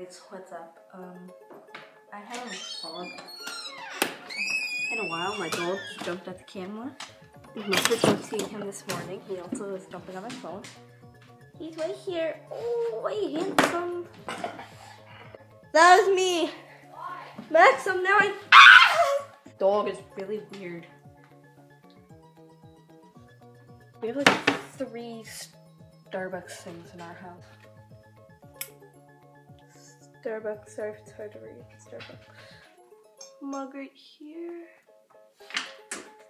It's what's up. Um, I haven't vlogged in a while. My dog jumped at the camera. Must have just seen him this morning. He also was jumping on my phone. He's right here. Oh, hey, handsome. That was me. Maxim, now I. Ah! Dog is really weird. We have like three Starbucks things in our house. Starbucks, sorry if it's hard to read. Starbucks. Mug right here.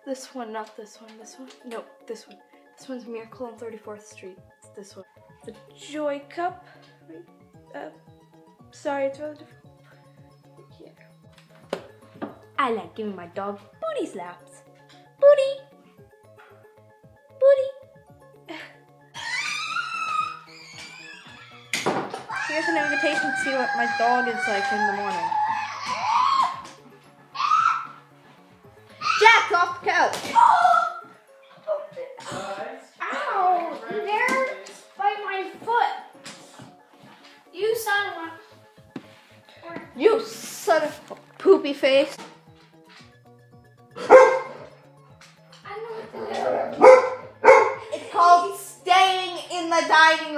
This one, not this one, this one. No, this one. This one's Miracle on 34th Street. It's this one. The Joy Cup. Uh, sorry, it's really difficult. Here. I like giving my dog booty slaps. Here's an invitation to see what my dog is like in the morning. Jack's off the couch! Ow! There by my foot. You son of a. You son of a poopy face. I know what to do. It's called staying in the dining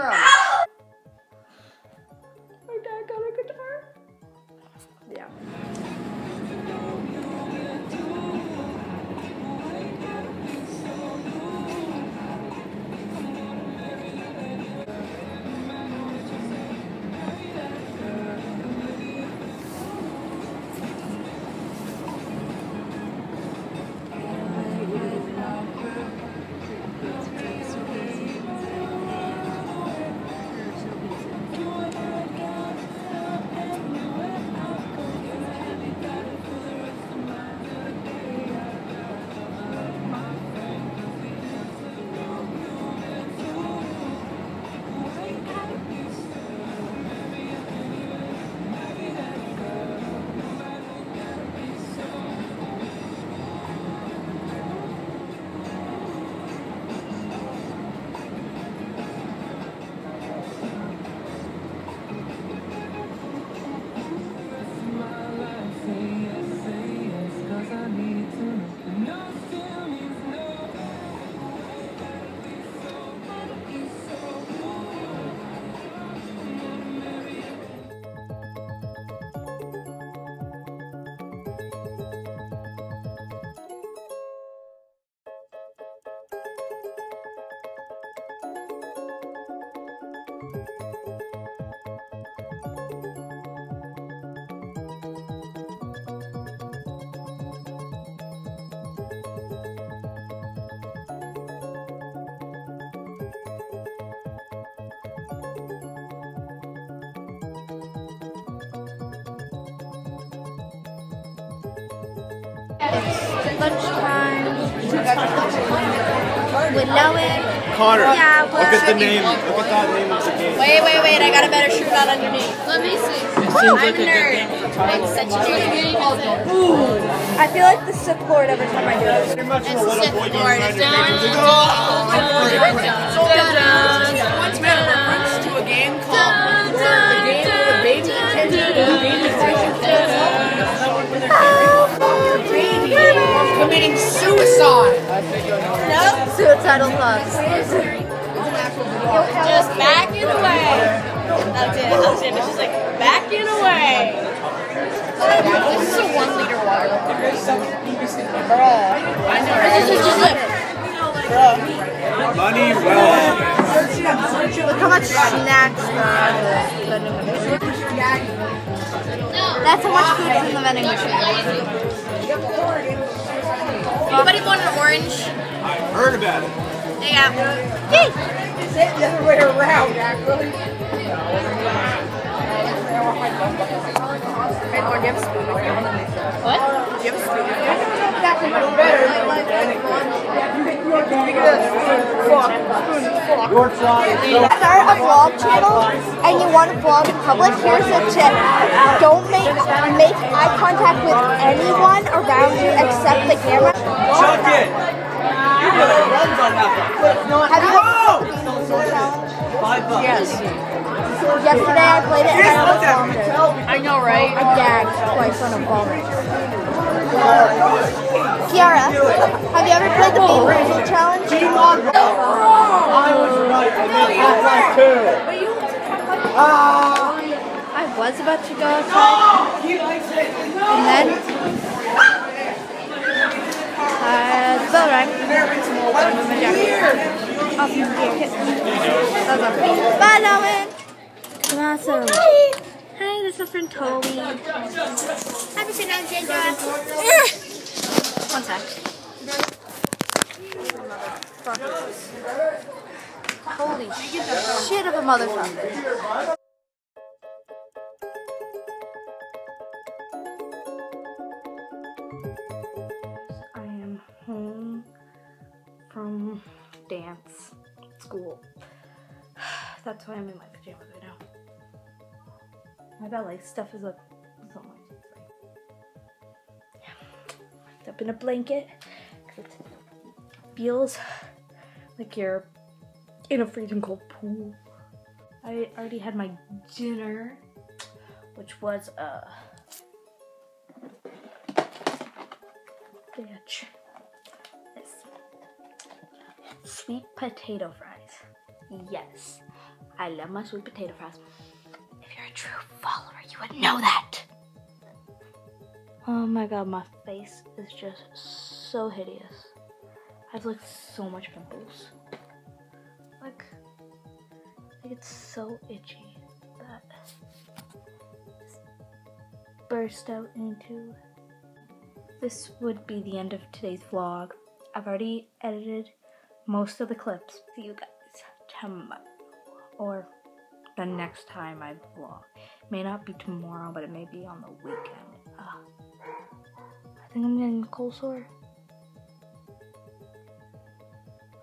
lunchtime. We know it. Connor, Yeah, look at the name. Look at that name of the game. Wait, wait, wait, I got a better shirt on underneath. Let me see. seems I'm a nerd. I'm such a nerd. I feel like the Sith Lord every time I do it. Pretty much a little Sith boy Lord. going around Dun, your neighborhood. dun, committing suicide. No? Suicidal thoughts. Just backing away. That's it. That's it. It's just like backing away. This is a one liter water. I know. This is just like. Money well. Look how much snacks uh, there are. That's how much food is in the vending machine. Anybody want an orange? I heard about it. They got. It's the other way around, actually. Hey, Lauren, do you have a spoon? What? Do you have a spoon with you? That better. Look at this. Fuck. Spoon, fuck. Your try. Start a vlog channel and you want to vlog in public, here's a tip. Don't make make eye contact with anyone around you except the camera. Chuck it. You put a runs on that. Have you ever challenge? Five bucks. Yes. Yesterday I played it and I almost lost it. twice on a ball. Kiara, have you ever played the Babe Ruth Challenge? I was right. I meant that one too. Ah! I was about to go outside, He likes it. and then uh, the bell rang. I removed my jacket. Off your jacket. That was awesome. Bye, Nolan. Awesome. Hi. Hi, this is my friend Toby. Happy sit down, Ginger. One sec. Holy shit of a motherfucker. I am home from dance school. That's why I'm in my pajamas right now. My ballet stuff is up Wrapped up in a blanket. It feels like you're in a freezing cold pool. I already had my dinner, which was a bitch. This sweet potato fries. Yes, I love my sweet potato fries. If you're a true follower, you would know that. Oh my god, my face is just so hideous. I have like so much pimples. Like, like it's so itchy that burst out into. This would be the end of today's vlog. I've already edited most of the clips. See you guys tomorrow or the next time I vlog. May not be tomorrow, but it may be on the weekend. Uh, I think I'm getting cold sore.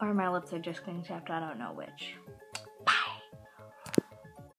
Or my lips are just getting chapped, I don't know which.